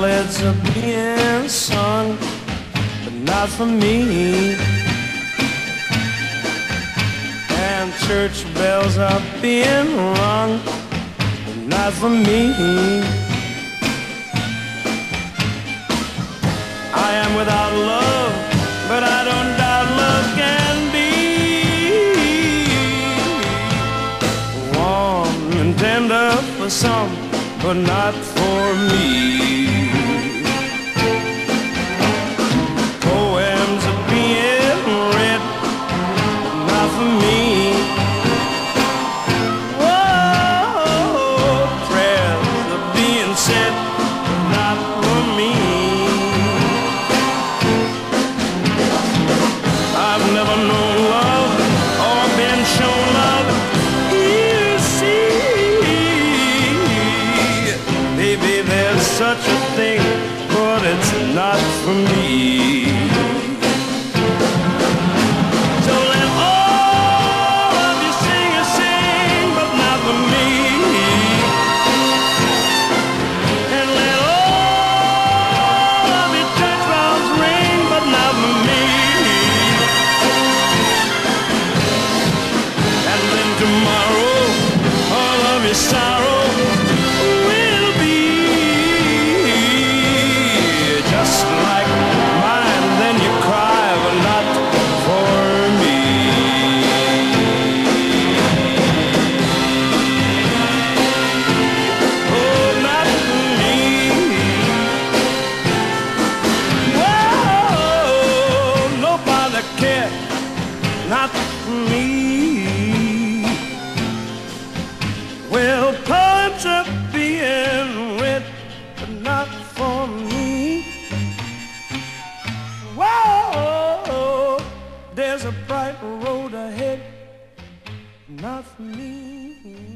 ballads are being sung, but not for me. And church bells are being rung, but not for me. I am without love, but I don't doubt love can be warm and tender for some, but not for me. Such a thing, but it's not for me. Not for me. Well, poems are being read, but not for me. Whoa, there's a bright road ahead, not for me.